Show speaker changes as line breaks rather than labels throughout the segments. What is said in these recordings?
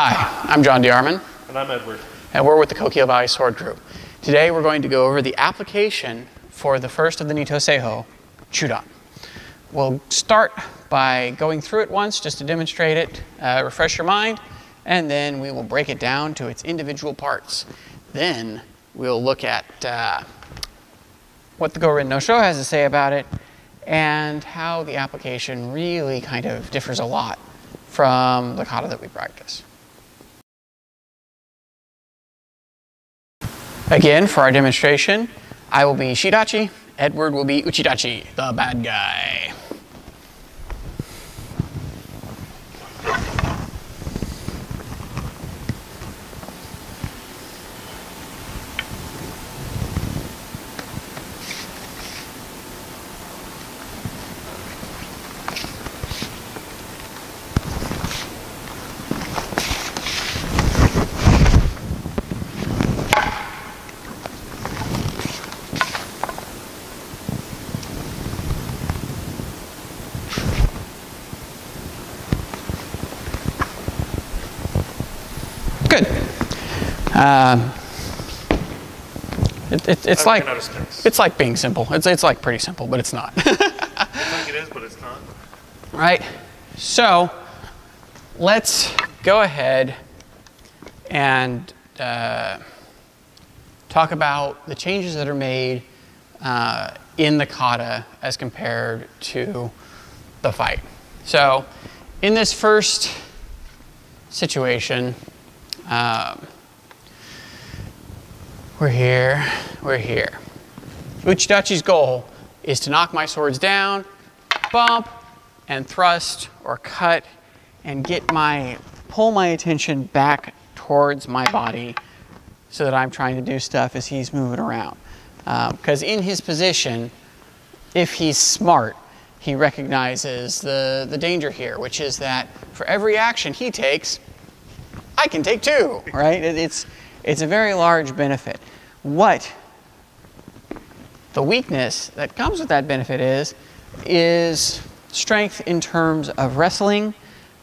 Hi, I'm John DeArmond,
And I'm Edward.
and we're with the Coquille Valley Sword Group. Today we're going to go over the application for the first of the Nito Seiho, Chudan. We'll start by going through it once just to demonstrate it, uh, refresh your mind, and then we will break it down to its individual parts. Then we'll look at uh, what the Gorin no Sho has to say about it and how the application really kind of differs a lot from the kata that we practice. Again, for our demonstration, I will be Shidachi, Edward will be Uchidachi, the bad guy. Good. Um, it, it, it's like
ran out of sticks.
it's like being simple. It's it's like pretty simple, but it's not.
I think it is, but it's not.
right? So let's go ahead and uh, talk about the changes that are made uh, in the kata as compared to the fight. So in this first situation, um, we're here, we're here. Uchidachi's goal is to knock my swords down, bump, and thrust or cut and get my, pull my attention back towards my body so that I'm trying to do stuff as he's moving around. Because in his position, if he's smart, he recognizes the, the danger here, which is that for every action he takes, I can take two, right? It's, it's a very large benefit. What the weakness that comes with that benefit is, is strength in terms of wrestling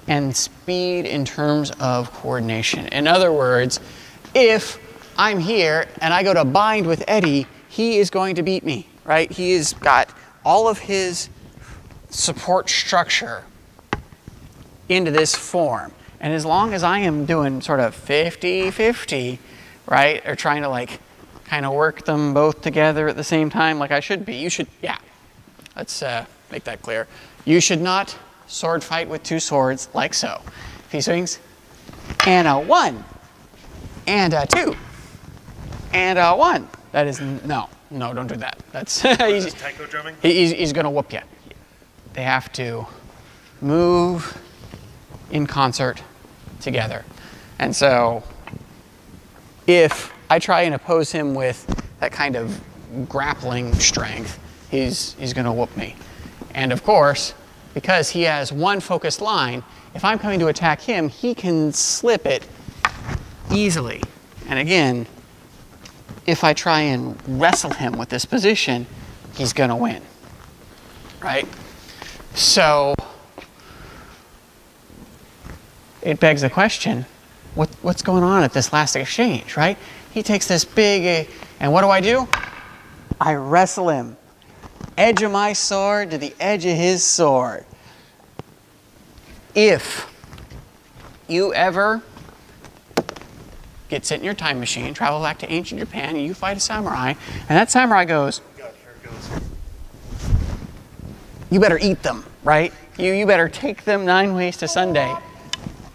and speed in terms of coordination. In other words, if I'm here and I go to bind with Eddie, he is going to beat me, right? He has got all of his support structure into this form. And as long as I am doing sort of 50 50, right, or trying to like kind of work them both together at the same time, like I should be, you should, yeah, let's uh, make that clear. You should not sword fight with two swords like so. If he swings, and a one, and a two, and a one. That is, n- no, no, don't do that. That's, he's,
this drumming?
he- he's, he's going to whoop you. They have to move in concert together. And so if I try and oppose him with that kind of grappling strength, he's, he's going to whoop me. And of course, because he has one focused line, if I'm coming to attack him, he can slip it easily. And again, if I try and wrestle him with this position, he's going to win. Right? So it begs the question what, what's going on at this last exchange, right? He takes this big, uh, and what do I do? I wrestle him. Edge of my sword to the edge of his sword. If you ever get sent in your time machine, travel back to ancient Japan, and you fight a samurai, and that samurai goes, you better eat them, right? You, you better take them nine ways to Sunday.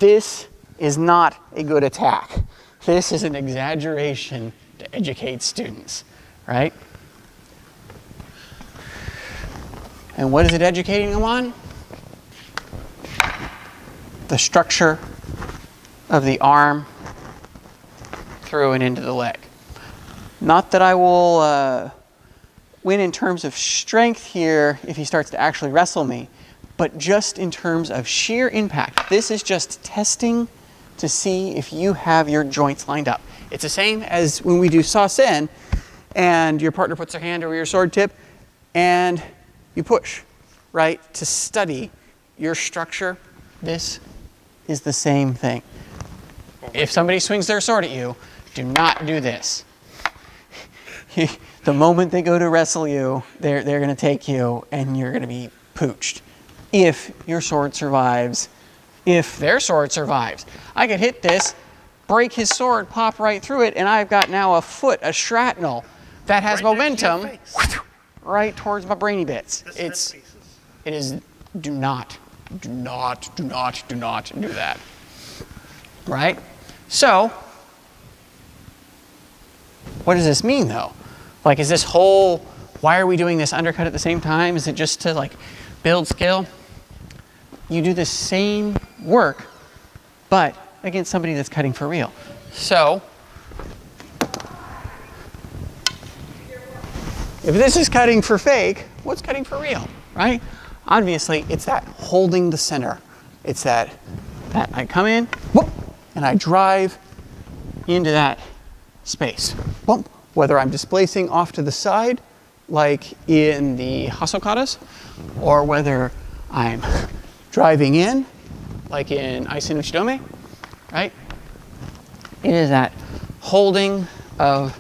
This is not a good attack. This is an exaggeration to educate students, right? And what is it educating them on? The structure of the arm through and into the leg. Not that I will uh, win in terms of strength here if he starts to actually wrestle me, but just in terms of sheer impact. This is just testing to see if you have your joints lined up. It's the same as when we do sasen and your partner puts their hand over your sword tip and you push, right? To study your structure. This is the same thing. if somebody swings their sword at you, do not do this. the moment they go to wrestle you, they're, they're going to take you and you're going to be pooched. If your sword survives, if their sword survives. I could hit this, break his sword, pop right through it, and I've got now a foot, a shrapnel that has
Right next to
momentum right towards my brainy bits.
This
It's it is do not, do not, do not, do not do that. Right? So, what does this mean though? Like, is this whole, why are we doing this undercut at the same time? Is it just to like build skill? You do the same work, but against somebody that's cutting for real. So, If this is cutting for fake, what's cutting for real, right? Obviously, it's that holding the center. It's that, that I come in, whoop, and I drive into that space. Bump. Whether I'm displacing off to the side, like in the Hasokatas, or whether I'm driving in, like in Aisen Uchidome, right? It is that holding of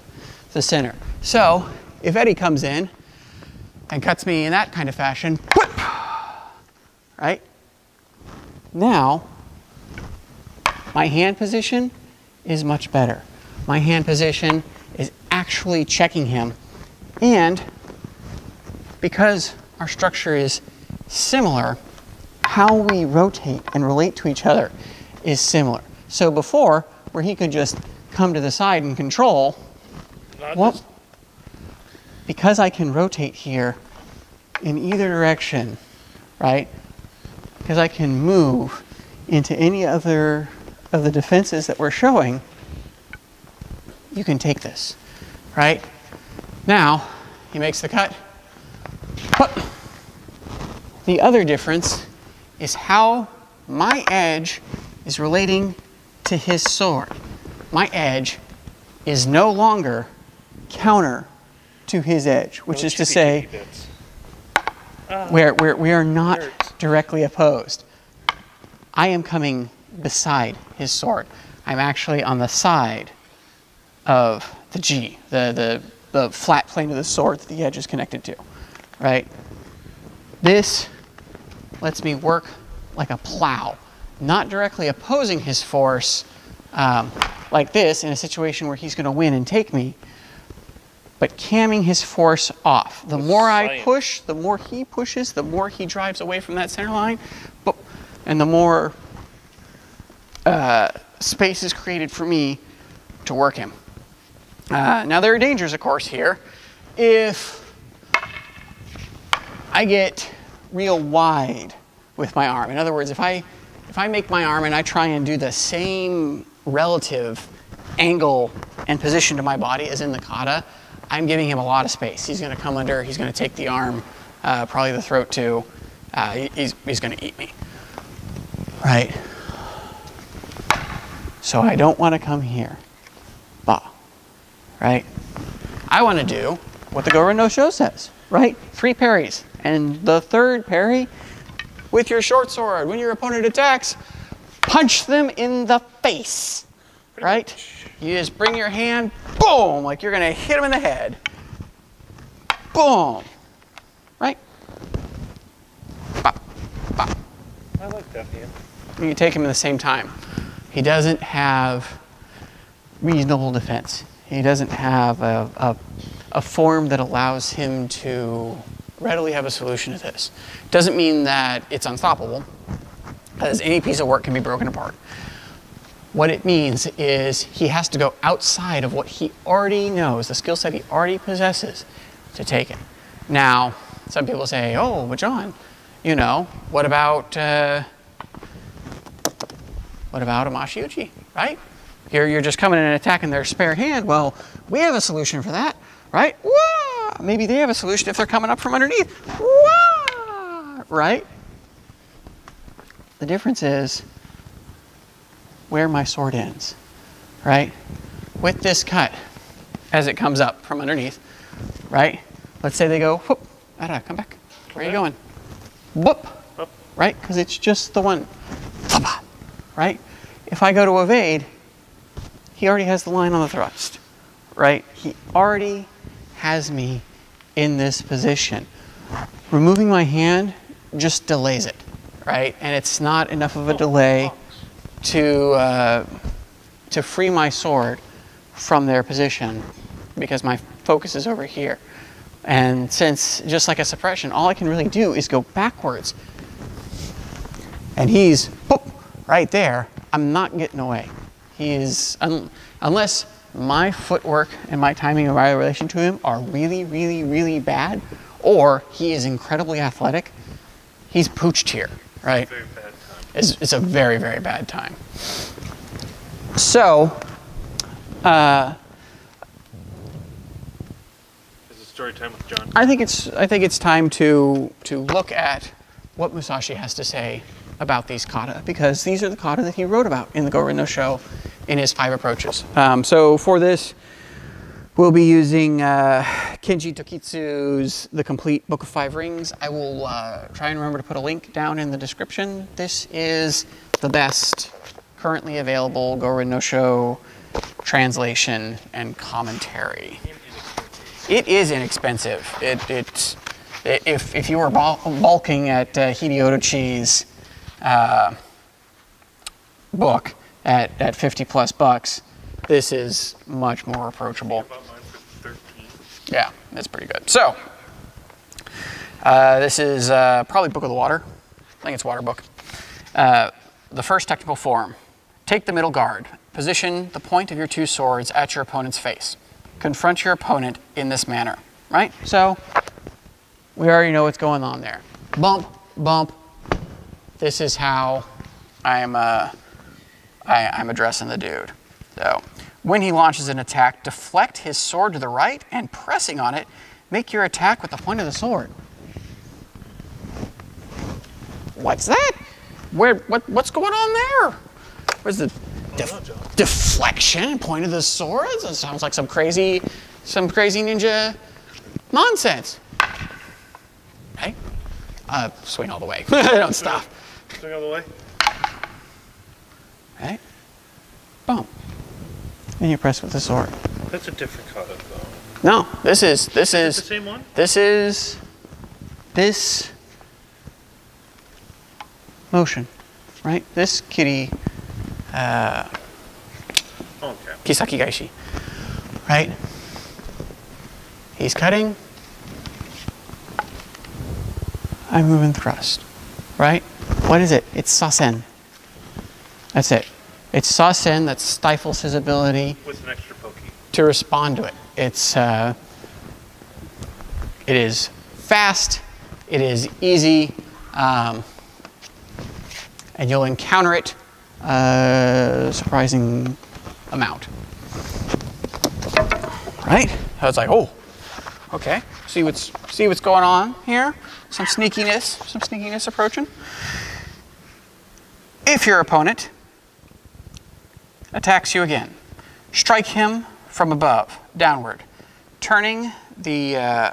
the center. So if Eddie comes in and cuts me in that kind of fashion, whoop, right? Now, my hand position is much better. My hand position is actually checking him. And because our structure is similar, how we rotate and relate to each other is similar. So before, where he could just come to the side and control, well, because I can rotate here in either direction, right? Because I can move into any other of the defenses that we're showing, you can take this, right? Now, he makes the cut. The other difference is how my edge is relating to his sword. My edge is no longer counter to his edge, which
Little
is to
chippy
say,
chippy bits.
Uh, where, where we are not
Hurts.
directly opposed. I am coming beside his sword. I'm actually on the side of the G, the, the, the flat plane of the sword that the edge is connected to, right? This lets me work like a plow, not directly opposing his force um, like this in a situation where he's going to win and take me, but camming his force off. The
With
more I push, the more he pushes, the more he drives away from that center line, but, and the more uh, space is created for me to work him. Uh, now there are dangers, of course, here. If I get real wide with my arm, in other words, if I if I make my arm and I try and do the same relative angle and position to my body as in the kata, I'm giving him a lot of space. He's going to come under. He's going to take the arm, uh, probably the throat too. Uh, he's he's going to eat me. Right. So I don't want to come here. Ba. Right? I want to do what the Gorin no Sho says, right? Three parries. And the third parry, with your short sword, when your opponent attacks, punch them in the face. Right? You just bring your hand, boom, like you're going to hit them in the head. Boom. Right? Bop, bop.
I like that hand.
You can take him at the same time. He doesn't have reasonable defense. He doesn't have a, a, a form that allows him to readily have a solution to this. Doesn't mean that it's unstoppable, as any piece of work can be broken apart. What it means is he has to go outside of what he already knows, the skill set he already possesses, to take it. Now, some people say, oh, but John, you know, what about. Uh, what about a Mashiuchi, right? You're, you're just coming in and attacking their spare hand. Well, we have a solution for that, right? Wah! Maybe they have a solution if they're coming up from underneath. Wah! Right? The difference is where my sword ends, right? With this cut, as it comes up from underneath, right? Let's say they go, whoop, Ada, come back. Where are you going? Whoop,
Up.
right? Because it's just the one, right? If I go to evade, he already has the line on the thrust, right? He already has me in this position. Removing my hand just delays it, right? And it's not enough of a delay to, uh, to free my sword from their position because my focus is over here. And since, just like a suppression, all I can really do is go backwards. And he's boop, right there. I'm not getting away. He is, un, unless my footwork and my timing in my relation to him are really, really, really bad, or he is incredibly athletic, he's pooched here, right?
Very bad time.
It's, it's a very, very bad time. So, uh,
Is it story time with John?
I think it's I think it's time to to look at what Musashi has to say about these kata because these are the kata that he wrote about in the Gorin no Sho in his five approaches. Um, so for this, we'll be using uh, Kenji Tokitsu's The Complete Book of Five Rings. I will uh, try and remember to put a link down in the description. This is the best currently available Gorin no Sho translation and commentary. It is inexpensive. It, it, i- if, if you were bulking at uh, Hideo uh, book at, at 50 plus bucks, this is much more approachable.
I bought mine for 13.
Yeah, that's pretty good. So, uh, this is uh, probably Book of the Water. I think it's Water Book. Uh, the first technical form. Take the middle guard. Position the point of your two swords at your opponent's face. Confront your opponent in this manner, right? So, we already know what's going on there. Bump, bump. This is how I'm, uh, I, I'm addressing the dude. So, when he launches an attack, deflect his sword to the right and pressing on it, make your attack with the point of the sword. What's that? Where? What? What's going on there? Where's the def- deflection? Point of the sword? That sounds like some crazy, some crazy ninja nonsense. Right? Uh, swing all the way. Don't stop.
Swing all the way.
Right? Boom. And you press with the sword.
That's a different kata though.
No, this is this
Is it
is
the same one?
this is this motion, right? This kitty uh,
Oh, okay.
kisaki gaishi, right? He's cutting. I move and thrust, right? What is it? It's sasen. That's it. It's sasen that stifles his ability
With an extra pokey.
to respond to it. It's uh, it is fast, it is easy, um, and you'll encounter it a surprising amount. Right? So it's like, oh, okay. See what's see what's going on here. Some sneakiness, some sneakiness approaching. If your opponent attacks you again, strike him from above, downward, turning the uh,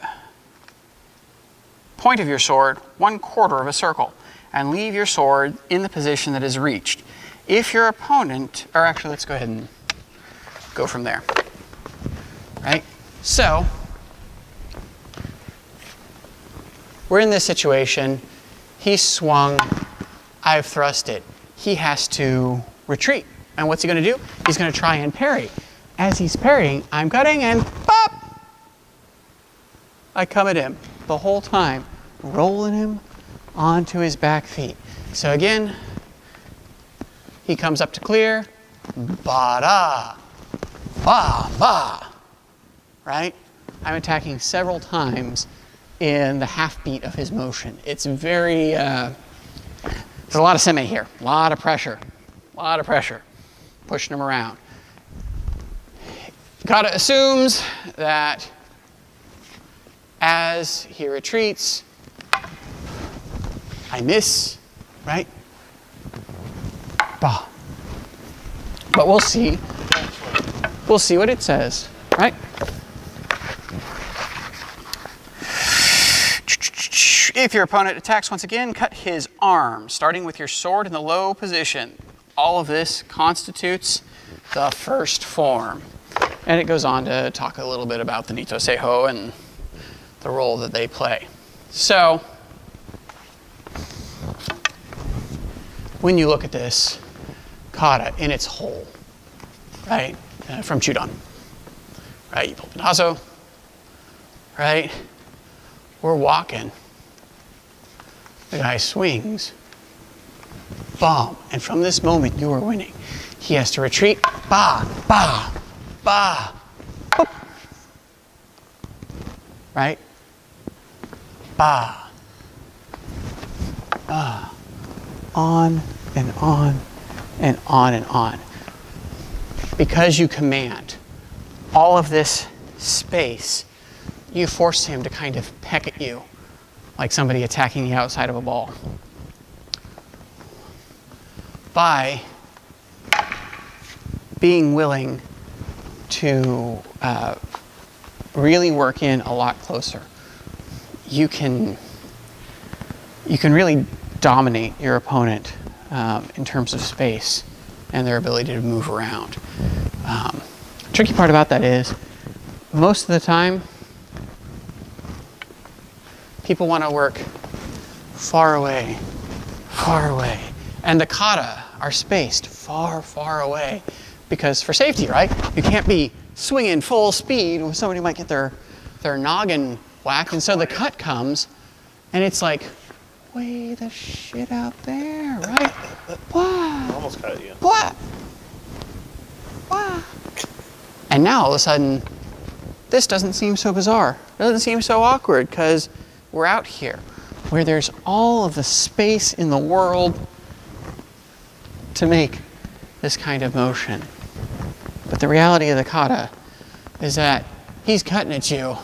point of your sword one quarter of a circle, and leave your sword in the position that is reached. If your opponent, or actually, let's go ahead and go from there. Right? So, we're in this situation. He swung, I've thrust it. He has to retreat. And what's he going to do? He's going to try and parry. As he's parrying, I'm cutting and pop! I come at him the whole time, rolling him onto his back feet. So again, he comes up to clear, ba-da, ba, ba, right? I'm attacking several times in the half beat of his motion. It's very, uh, there's a lot of seme here, a lot of pressure, a lot of pressure, pushing him around. Kata assumes that as he retreats, I miss, right? Bah. But we'll see. We'll see what it says, right? If your opponent attacks once again, cut his arm, starting with your sword in the low position. All of this constitutes the first form. And it goes on to talk a little bit about the Nito Seiho and the role that they play. So, when you look at this kata in its whole, right, uh, from Chudan, right, you pull Pinazo, right, we're walking. The guy swings, bomb, and from this moment you are winning. He has to retreat, ba, ba, ba, right? Ba, ba, on and on and on and on. Because you command all of this space, you force him to kind of peck at you like somebody attacking the outside of a ball. By being willing to uh, really work in a lot closer, you can you can really dominate your opponent um, in terms of space and their ability to move around. Um, tricky part about that is most of the time people want to work far away, far away, and the kata are spaced far, far away because for safety, right? You can't be swinging full speed when somebody might get their, their noggin whacked. And so the cut comes and it's like, way the shit out there, right? Wow.
Almost cut you.
What? Wow. And now all of a sudden, this doesn't seem so bizarre. It doesn't seem so awkward because we're out here where there's all of the space in the world to make this kind of motion. But the reality of the kata is that he's cutting at you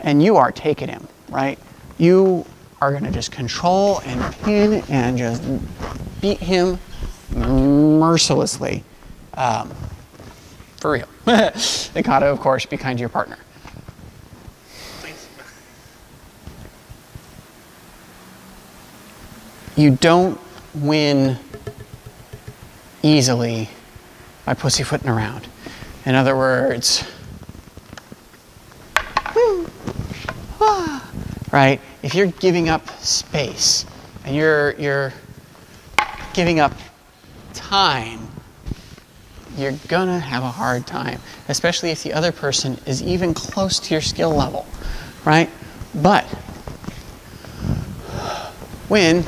and you are taking him, right? You are going to just control and pin and just beat him mercilessly. Um, for real. the kata, of course, be kind to your partner. You don't win easily by pussyfooting around. In other words, right? If you're giving up space and you're you're giving up time, you're gonna have a hard time, especially if the other person is even close to your skill level, right? But when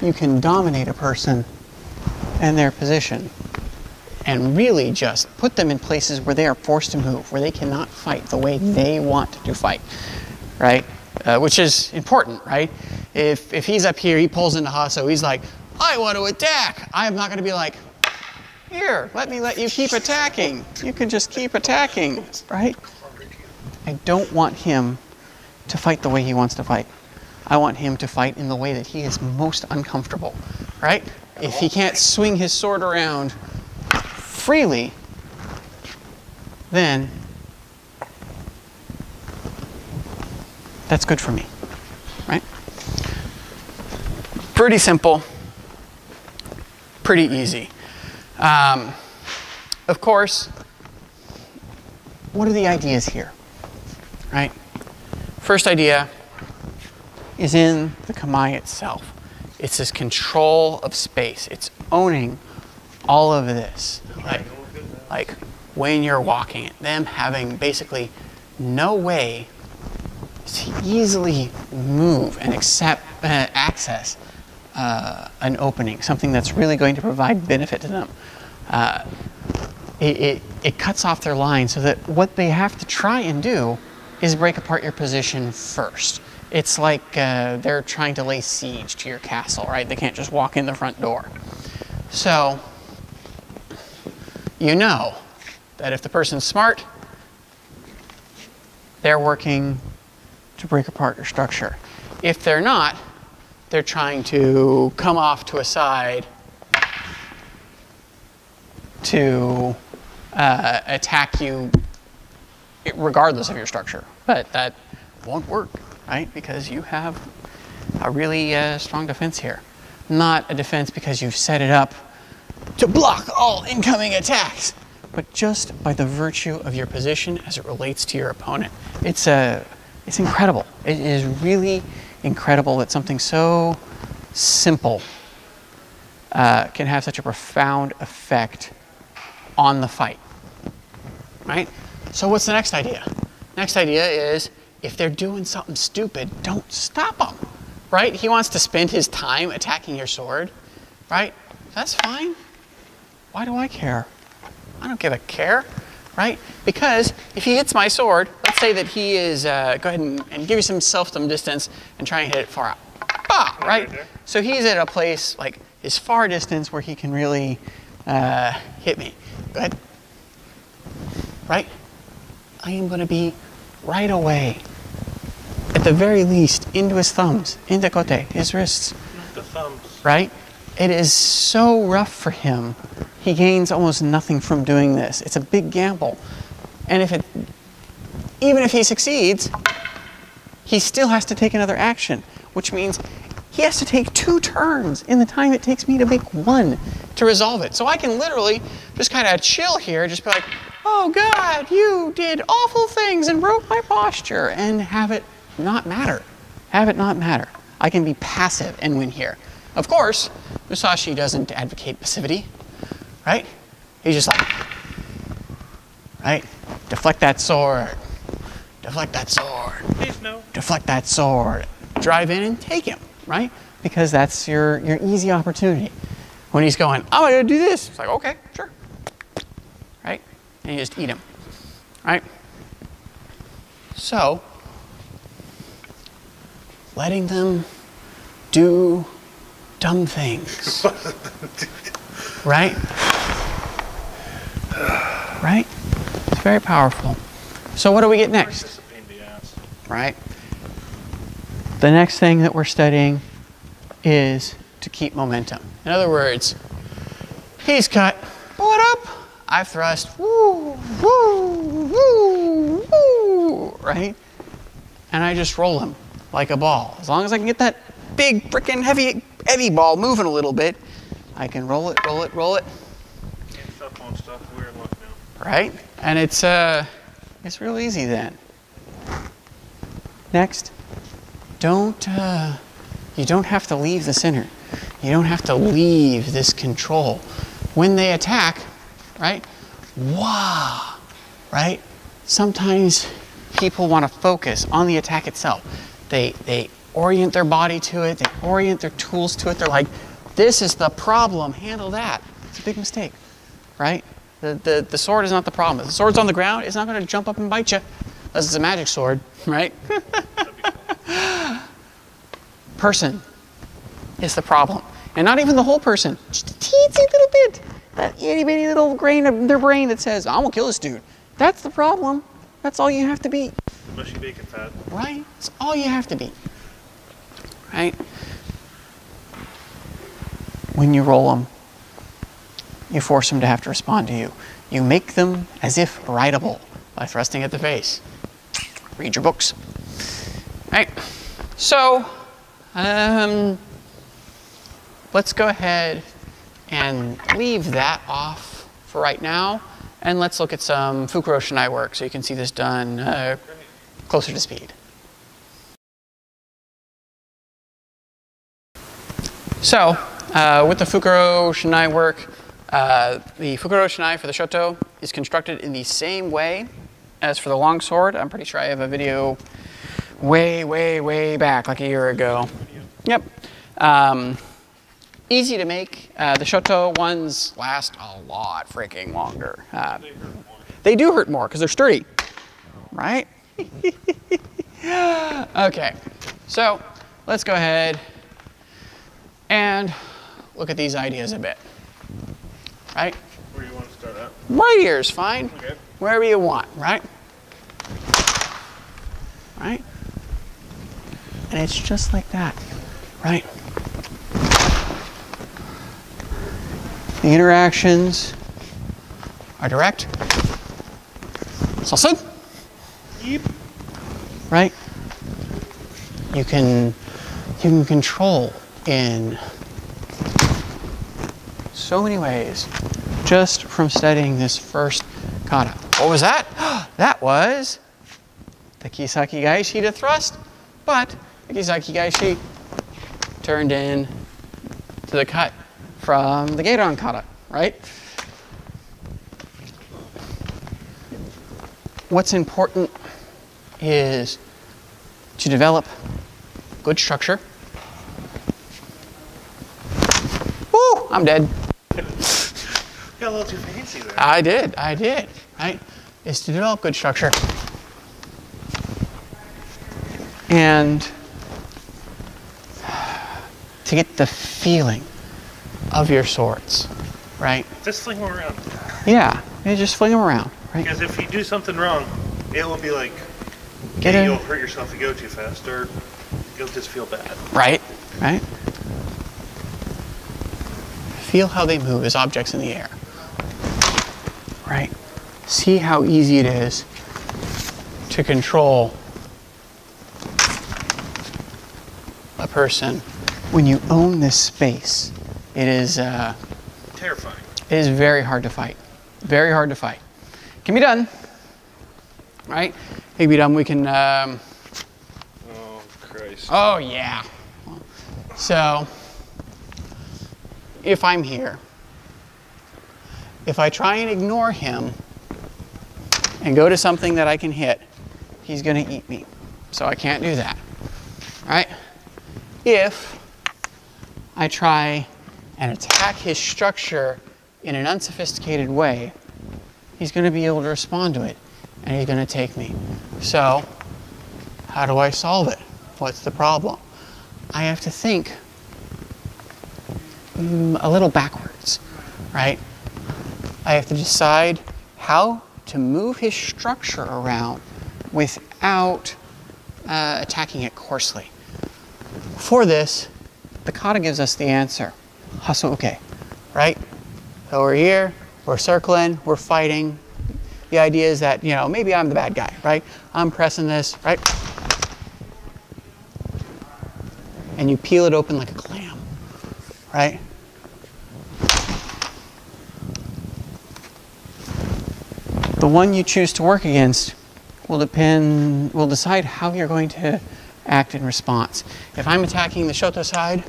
you can dominate a person and their position and really just put them in places where they are forced to move, where they cannot fight the way they want to fight, right? Uh, which is important, right? If, if he's up here, he pulls into Hasso, he's like, I want to attack. I am not going to be like, here, let me let you keep attacking. You can just keep attacking, right? I don't want him to fight the way he wants to fight. I want him to fight in the way that he is most uncomfortable, right? If he can't swing his sword around freely, then that's good for me, right? Pretty simple, pretty easy. Um, of course, what are the ideas here, right? First idea is in the Kamae itself. It's this control of space. It's owning all of this. Like, like when you're walking it, them having basically no way to easily move and accept, uh, access uh, an opening, something that's really going to provide benefit to them. Uh, it, it, it cuts off their line so that what they have to try and do is break apart your position first. It's like uh, they're trying to lay siege to your castle, right? They can't just walk in the front door. So, you know that if the person's smart, they're working to break apart your structure. If they're not, they're trying to come off to a side to uh, attack you regardless of your structure. But that won't work, right? Because you have a really uh, strong defense here. Not a defense because you've set it up to block all incoming attacks, but just by the virtue of your position as it relates to your opponent. It's a, it's incredible. It is really incredible that something so simple uh, can have such a profound effect on the fight. Right? So what's the next idea? Next idea is if they're doing something stupid, don't stop them. Right? He wants to spend his time attacking your sword. Right? That's fine. Why do I care? I don't give a care. Right? Because if he hits my sword, let's say that he is, uh, go ahead and, and give you some distance and try and hit it far out. Bah, right? So he's at a place like his far distance where he can really uh, hit me. Go ahead. Right? I am going to be right away. The very least, into his thumbs, into Kote, his wrists.
The thumbs.
Right? It is so rough for him. He gains almost nothing from doing this. It's a big gamble. And if it, even if he succeeds, he still has to take another action, which means he has to take two turns in the time it takes me to make one to resolve it. So I can literally just kind of chill here, just be like, oh God, you did awful things and broke my posture, and have it not matter. Have it not matter. I can be passive and win here. Of course, Musashi doesn't advocate passivity, right? He's just like, right? Deflect that sword. Deflect that sword
Please no.
deflect that sword, drive in and take him, right? Because that's your, your easy opportunity. When he's going, oh, I gotta do this, it's like, okay, sure. Right? And you just eat him, right? So, letting them do dumb things, right? Right? It's very powerful. So, what do we get next?
Just a pain in the ass.
right? The next thing that we're studying is to keep momentum. In other words, he's cut. What up? I thrust. Woo, woo, woo, woo, right? And I just roll him like a ball. As long as I can get that big, freaking heavy, heavy ball moving a little bit, I can roll it, roll it, roll it, right? And it's uh, it's real easy then. Next, don't uh, you don't have to leave the center. You don't have to leave this control. When they attack, right? Wow, right? Sometimes people want to focus on the attack itself. They they orient their body to it. They orient their tools to it. They're like, this is the problem. Handle that. It's a big mistake, right? The, the, the sword is not the problem. If the sword's on the ground, it's not going to jump up and bite you. Unless it's a magic sword, right? person is the problem. And not even the whole person, just a teensy little bit. That itty bitty little grain of their brain that says, I'm going to kill this dude. That's the problem. That's all you have to be,
Mushy bacon fat.
right? It's all you have to be, right? When you roll them, you force them to have to respond to you. You make them as if writable by thrusting at the face. Read your books. Right. So, um, let's go ahead and leave that off for right now, and let's look at some Fukuro Shinai work so you can see this done uh, closer to speed. So, uh, with the Fukuro Shinai work, uh, the Fukuro Shinai for the Shoto is constructed in the same way as for the longsword. I'm pretty sure I have a video way, way, way back, like a year ago. Yep. Um, easy to make. Uh, the Shoto ones last a lot freaking longer. Uh,
They
they do hurt more because they're sturdy, right? okay, so let's go ahead and look at these ideas a bit. Right?
Where do you want to start at?
Right ear's fine.
Okay.
Wherever you want, right? Right? And it's just like that, right? The interactions are direct. Sausage, Right? You can you can control in so many ways just from studying this first kata. What was that? that was the Kisaki Gaishi to thrust, but the Kisaki Gaishi turned in to the cut from the Gedan kata, right? What's important is to develop good structure. Woo, I'm dead.
Got a little too fancy there.
I did, I did, right? Is to develop good structure. And to get the feeling of your swords, right?
Just fling them around.
Yeah, you just fling them around, right?
Because if you do something wrong, it will be like
Get
yeah,
in.
you'll hurt yourself if you go too fast, or you'll just feel bad.
Right, right. Feel how they move as objects in the air. Right? See how easy it is to control a person when you own this space. It is, uh,
Terrifying.
it is very hard to fight. Very hard to fight. Can be done. Right? Be done. We can. Um,
Oh Christ.
Oh, yeah. So, if I'm here, if I try and ignore him and go to something that I can hit, he's going to eat me. So I can't do that. Right? If I try and attack his structure in an unsophisticated way, he's going to be able to respond to it and he's going to take me. So, how do I solve it? What's the problem? I have to think mm, a little backwards, right? I have to decide how to move his structure around without uh, attacking it coarsely. For this, the kata gives us the answer. Hasuke, right? So we're here, we're circling, we're fighting. The idea is that, you know, maybe I'm the bad guy, right? I'm pressing this, right? And you peel it open like a clam, right? The one you choose to work against will depend, will decide how you're going to act in response. If I'm attacking the Shoto side,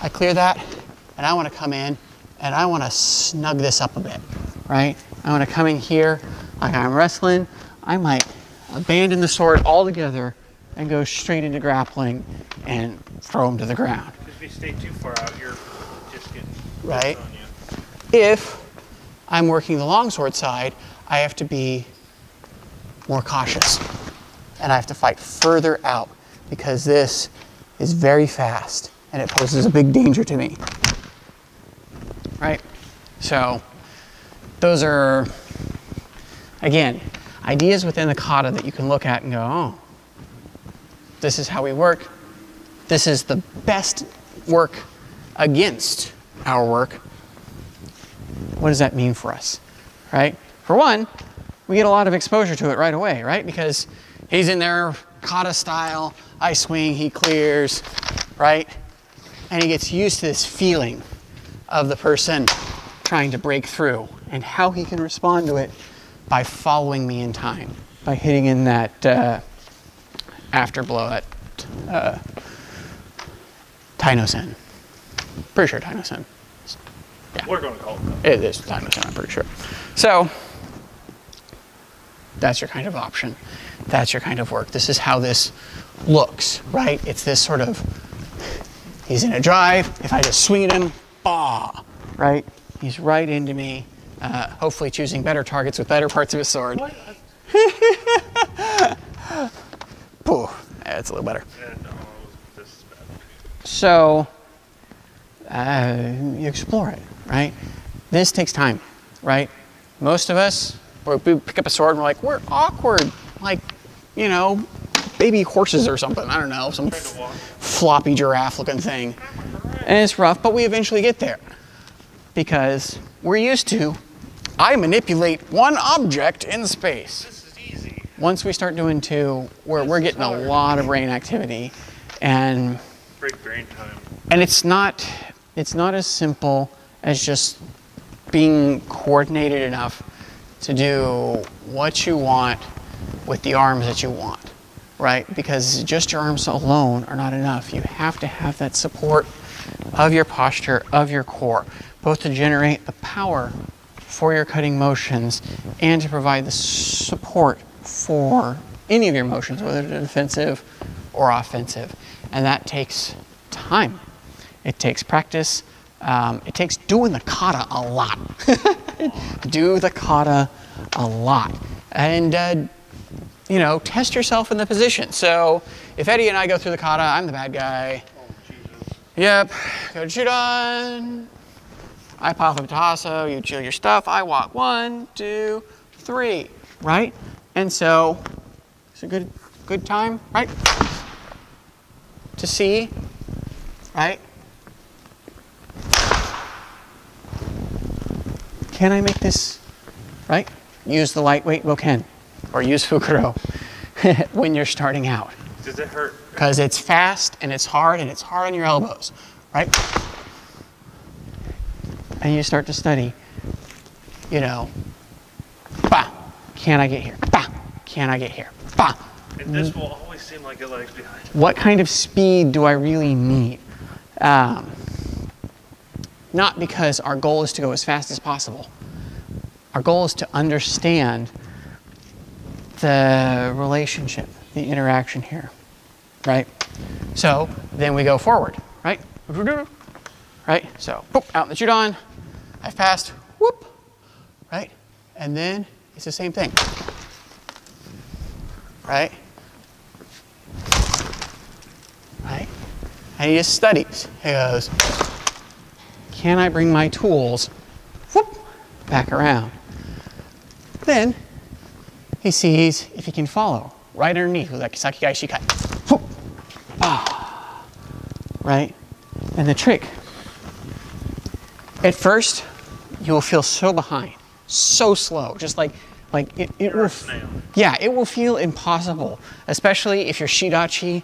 I clear that and I want to come in and I want to snug this up a bit, right? I want to come in here like I'm wrestling. I might abandon the sword altogether and go straight into grappling and throw him to the ground.
If you stay too far out, you're just getting
Right.
on you.
If I'm working the longsword side, I have to be more cautious and I have to fight further out because this is very fast and it poses a big danger to me. Right? So, those are, again, ideas within the kata that you can look at and go, oh, this is how we work. This is the best work against our work what does that mean for us? Right? For one, we get a lot of exposure to it right away, right? Because he's in there, kata style, I swing, he clears, right? And he gets used to this feeling of the person trying to break through and how he can respond to it by following me in time, by hitting in that uh, after blow at uh. Pretty sure Taino-sen.
We're going to call it that.
It is to I'm pretty sure. So that's your kind of option. That's your kind of work. This is how this looks, right? It's this sort of he's in a drive. If I just swing at him, bah, right? He's right into me. Uh, hopefully, choosing better targets with better parts of his sword.
What?
Pooh, that's a little better.
Yeah, no, this is bad.
So uh, you explore it, right? This takes time, right? Most of us, we we pick up a sword and we're like, we're awkward, like, you know, baby horses or something. I don't know, some
Trying
floppy giraffe looking thing. And it's rough, but we eventually get there because we're used to, I manipulate one object in space
This is easy.
once we start doing two, we're, we're getting a lot of brain activity, and
Break brain time.
and it's not it's not as simple as just being coordinated enough to do what you want with the arms that you want, right? Because just your arms alone are not enough. You have to have that support of your posture, of your core, both to generate the power for your cutting motions and to provide the support for any of your motions, whether they're defensive or offensive. And that takes time. It takes practice. Um, it takes doing the kata a lot. Do the kata a lot. And, uh, you know, test yourself in the position. So if Eddie and I go through the kata, I'm the bad guy. Yep, go to Chudan. I pop up to you chill your stuff. I walk one, two, three, right? And so it's a good, good time, right? To see, right? Can I make this, right? Use the lightweight bokken or use Fukuro when you're starting out.
Does it hurt?
Because it's fast and it's hard and it's hard on your elbows, right? And you start to study, you know, bah, can I get here? Bah, can I get here? Bah.
And this will always seem like it lags behind.
What kind of speed do I really need? Um, not because our goal is to go as fast as possible. Our goal is to understand the relationship, the interaction here, right? So then we go forward, right? Right? So, boop, out in the Chudan. I've passed, whoop, right? And then it's the same thing, right? Right? And he just studies. He goes, can I bring my tools whoop, back around? Then he sees if he can follow right underneath with that Kisaki Gai Shikai. Whoop, ah, right? And the trick, at first, you will feel so behind, so slow, just like, like it, it will, yeah, it will feel impossible, especially if your shidachi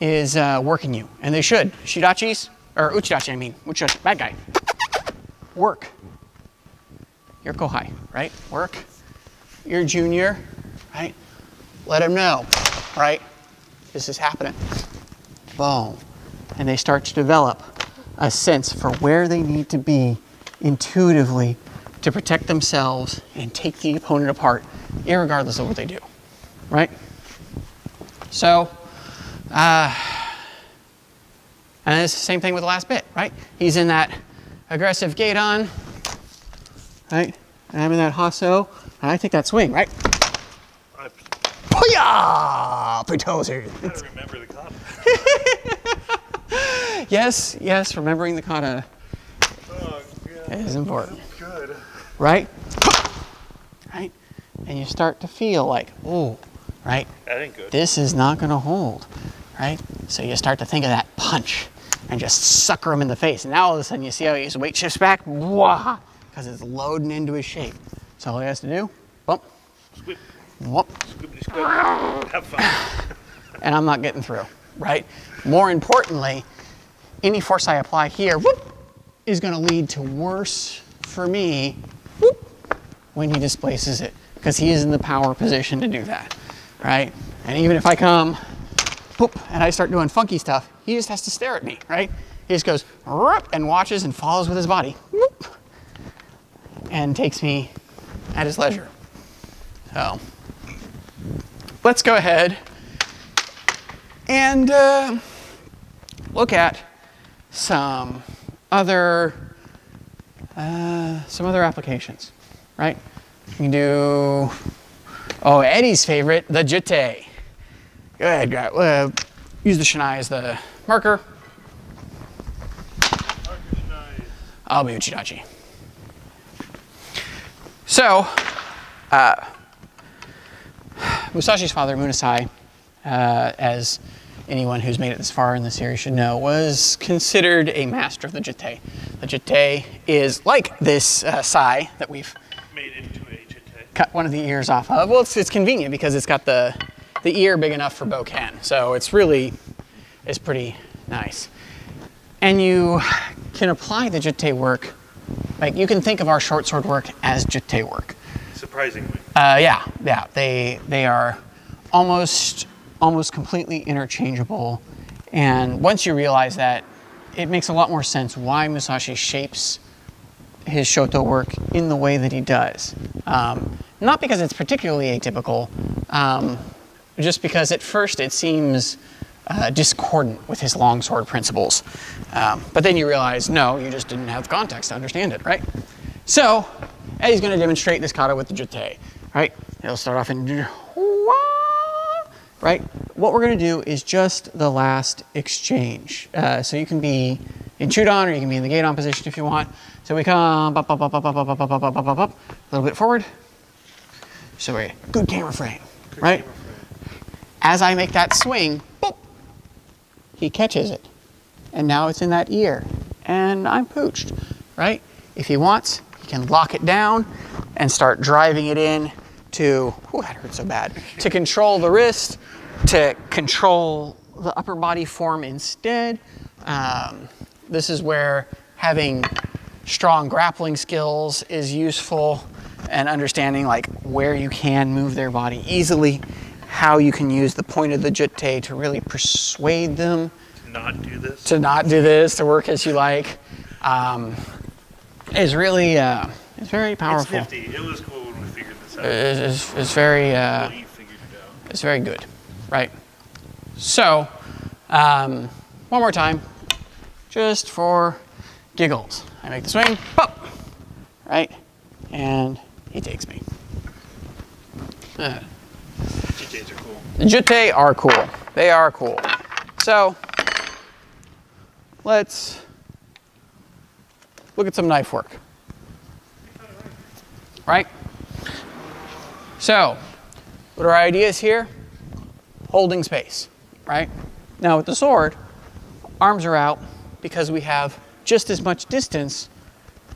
is uh, working you, and they should. Shidachis, or uchidachi, I mean, uchidachi, bad guy. Work. You're kohai, right? Work. You're junior, right? Let them know, right? This is happening. Boom. And they start to develop a sense for where they need to be intuitively to protect themselves and take the opponent apart, irregardless of what they do, right? So, uh, and it's the same thing with the last bit, right? He's in that aggressive gedan, right? And I'm in that hasso, and I take that swing, right?
I
Hoo-yah! Bulldozer.
remember the kata.
Yes, yes, remembering the kata
Oh, God.
is important,
Good.
right? Right? And you start to feel like, ooh, right?
That ain't good.
This is not going to hold, right? So you start to think of that punch and just sucker him in the face. And now all of a sudden you see how his weight shifts back, wah, because it's loading into his shape. So all he has to do, bump,
Squip,
whoop,
squippity squip. Have fun.
and I'm not getting through, right? More importantly, any force I apply here, whoop, is going to lead to worse for me, when he displaces it, because he is in the power position to do that, right? And even if I come, whoop, and I start doing funky stuff, he just has to stare at me, right? He just goes, and watches and follows with his body, whoop, and takes me at his leisure. So, let's go ahead and uh, look at some other uh, some other applications, right? You can do oh Eddie's favorite, the jite. Go ahead, uh, use the shinai as the marker. I'll be uchidachi. So, uh, Musashi's father, Munisai, uh, as anyone who's made it this far in the series should know, was considered a master of the jite. The jite is like this uh, sai that we've
Made into a jite.
cut one of the ears off of. Well, it's, it's convenient because it's got the, the ear big enough for bokken. So it's really, it's pretty nice. And you can apply the jite work Like you can think of our short sword work as jitte work.
Surprisingly.
Uh, yeah, yeah, they they are almost almost completely interchangeable, and once you realize that, it makes a lot more sense why Musashi shapes his shoto work in the way that he does. Um, not because it's particularly atypical, um, just because at first it seems uh, discordant with his longsword principles. Um, but then you realize, no, you just didn't have the context to understand it, right? So, Eddie's going to demonstrate this kata with the jitte, right? He'll start off in right? What we're going to do is just the last exchange. Uh, so you can be in chudan or you can be in the gedan position if you want. So we come up, up, up, up, up, up, up, up, up, up, up, up, a little bit forward. So we good camera frame, right? As I make that swing, boop, he catches it. And now it's in that ear. And I'm pooched, right? If he wants, he can lock it down and start driving it in to, oh, that hurt so bad, to control the wrist, to control the upper body form instead. Um, this is where having strong grappling skills is useful and understanding like where you can move their body easily, how you can use the point of the jitte to really persuade them
Not do this.
to not do this, to work as you like, um, is really uh, it's very powerful.
It's nifty. It was cool
it's, it's very uh, it's very good, right? So, um, one more time, just for giggles. I make the swing, pop, right, and he takes me. Uh,
GJs are cool.
the jitte are cool. They are cool. So, let's look at some knife work. Right? So, what are our ideas here? Holding space, right? Now, with the sword, arms are out because we have just as much distance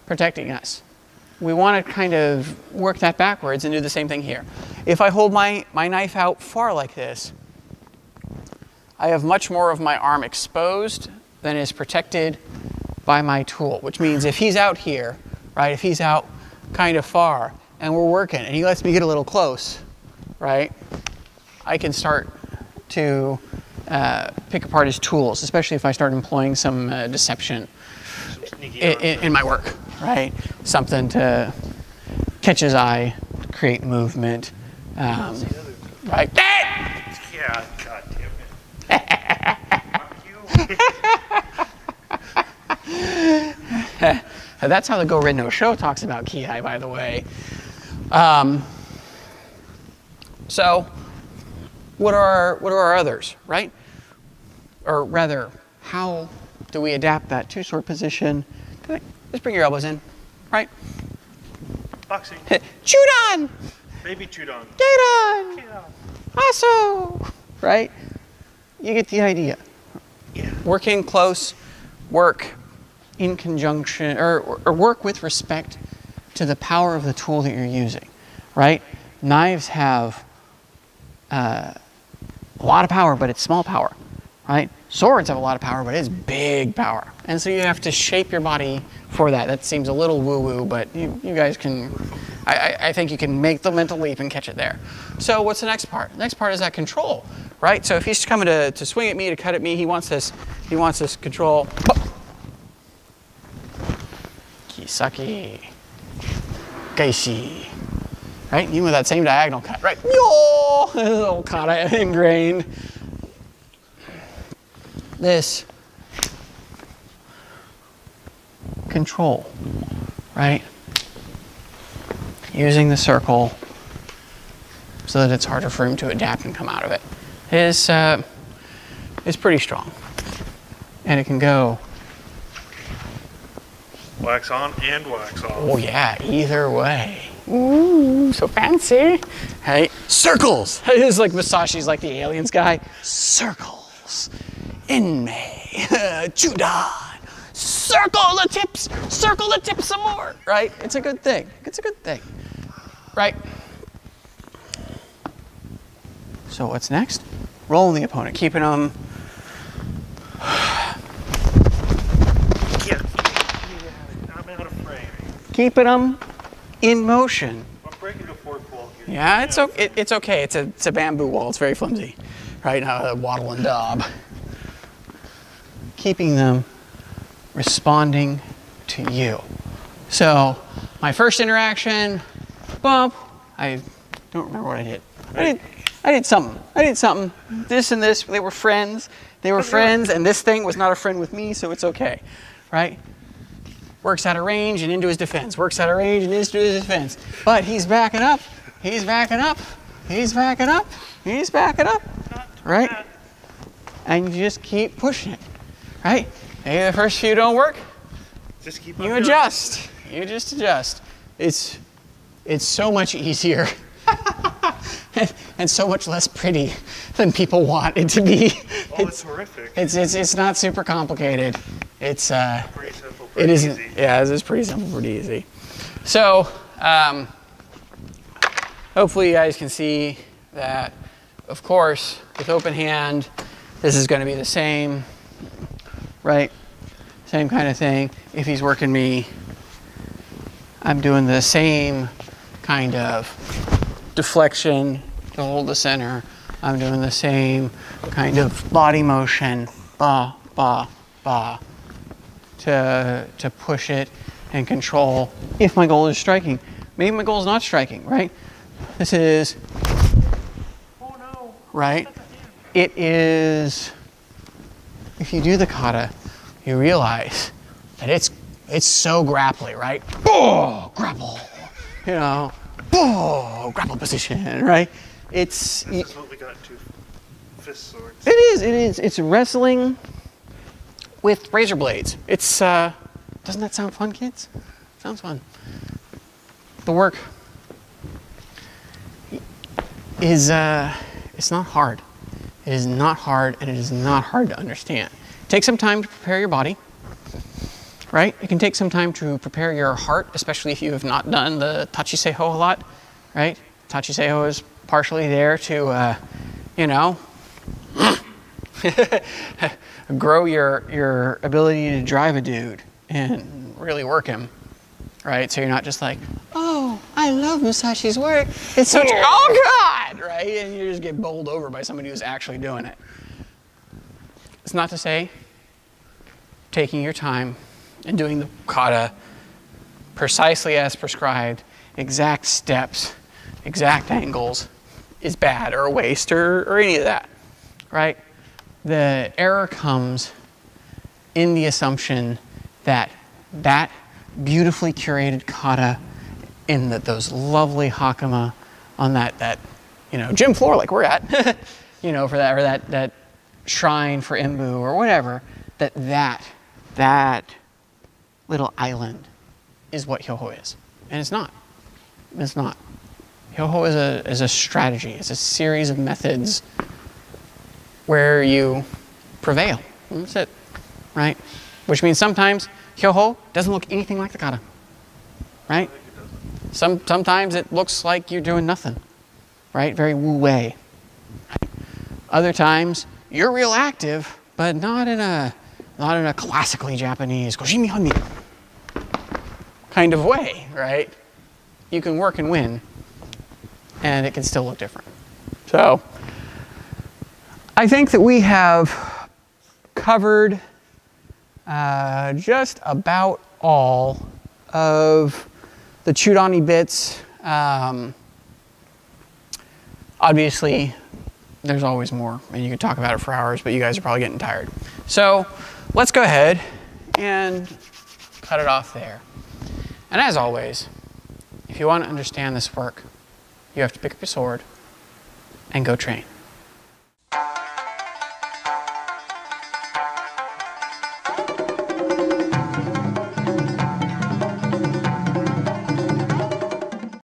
protecting us. We want to kind of work that backwards and do the same thing here. If I hold my, my knife out far like this, I have much more of my arm exposed than is protected by my tool, which means if he's out here, right, if he's out kind of far and we're working and he lets me get a little close, right, I can start to uh, pick apart his tools, especially if I start employing some uh, deception
Some
in, in, in my work, right? Something to catch his eye, create movement, um, right?
Yeah, god damn it.
That's how the Gorin no Sho talks about Kihai, by the way. Um, so, what are our, what are our others, right? Or rather, how do we adapt that two sword position? Just bring your elbows in, right?
Boxing.
Chudan!
Baby Chudan.
Gedan!
Yeah.
Aso! Right? You get the idea.
Yeah.
Working close, work in conjunction, or, or work with respect to the power of the tool that you're using, right? Knives have uh, a lot of power, but it's small power, right? Swords have a lot of power, but it's big power. And so you have to shape your body for that. That seems a little woo woo, but you, you guys can, I, I, I think you can make the mental leap and catch it there. So what's the next part? The next part is that control, right? So if he's coming to, to swing at me, to cut at me, he wants this, he wants this control. Kisaki. Geishi. Right? Even with that same diagonal cut, right? Yo! Little kata ingrained. This control, right? Using the circle so that it's harder for him to adapt and come out of it is uh, is pretty strong, and it can go.
Wax on and wax off.
Oh yeah, either way. Ooh, so fancy. Hey, circles. It's like Musashi's like the aliens guy. Circles. Inmei. Chudan. Circle the tips. Circle the tips some more. Right? It's a good thing. It's a good thing. Right? So what's next? Rolling the opponent, keeping them
Yeah. I'm out of frame.
Keeping them um, in motion.
I'm breaking the fourth wall here.
Yeah, it's okay. It, it's okay. It's a it's a bamboo wall. It's very flimsy, right? A wattle and daub. Keeping them responding to you. So, my first interaction, bump. I don't remember what I did. I did. I did something. I did something. This and this. They were friends. They were friends, and this thing was not a friend with me, so it's okay, right? Works out of range and into his defense. Works out of range and into his defense. But he's backing up. He's backing up. He's backing up. He's backing up. Right? And you just keep pushing it. Right? Maybe the first few don't work.
Just keep
You adjust. You just adjust. It's it's so much easier and, so much less pretty than people want it to be.
Oh, it's horrific.
It's it's it's not super complicated. It's uh it isn't.
easy.
Yeah, it's pretty simple, pretty easy. So, um, hopefully, you guys can see that, of course, with open hand, this is going to be the same, right? Same kind of thing. If he's working me, I'm doing the same kind of deflection to hold the center. I'm doing the same kind of body motion, ba, ba, ba, to, to push it and control if my goal is striking. Maybe my goal is not striking, right? This is,
Oh no.
right? It is, if you do the kata, you realize that it's, it's so grapply, right? Oh, grapple, you know, oh, grapple position, right? It's,
This is what we got two fist swords.
It is. It is. It's wrestling with razor blades. It's. Uh, doesn't that sound fun, kids? Sounds fun. The work is. Uh, it's not hard. It is not hard, and it is not hard to understand. Take some time to prepare your body. Right? It can take some time to prepare your heart, especially if you have not done the tachi seiho a lot. Right? Tachi seiho is partially there to, uh, you know, grow your your ability to drive a dude and really work him, right? So you're not just like, oh, I love Musashi's work. It's so oh god, right? And you just get bowled over by somebody who's actually doing it. It's not to say taking your time and doing the kata precisely as prescribed, exact steps, exact angles, is bad or a waste or, or any of that, right? The error comes in the assumption that that beautifully curated kata in the, those lovely hakama on that, that you know gym floor like we're at, you know for that or that that shrine for Embu or whatever, that that that little island is what Hyoho is, and it's not. It's not. Hyoho is a is a strategy. It's a series of methods where you prevail. That's it, right? Which means sometimes Hyoho doesn't look anything like the kata, right? Some, sometimes it looks like you're doing nothing, right? Very wu wei. Other times you're real active, but not in a not in a classically Japanese kind of way, right? You can work and win, and it can still look different. So. I think that we have covered uh, just about all of the Chudani bits. Um, obviously, there's always more, and you could talk about it for hours, but you guys are probably getting tired. So let's go ahead and cut it off there. And as always, if you want to understand this work, you have to pick up your sword and go train.